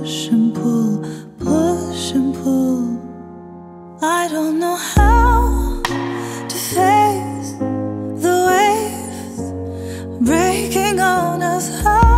push and pull, push and pull. I don't know how to face the waves breaking on us.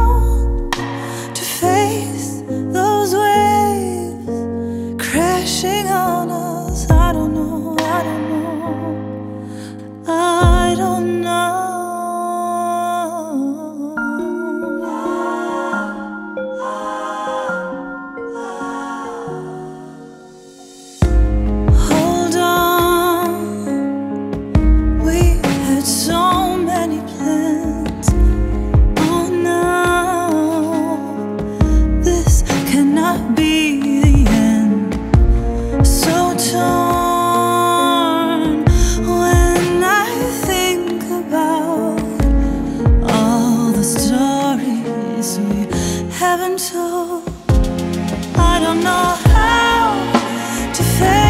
to fail.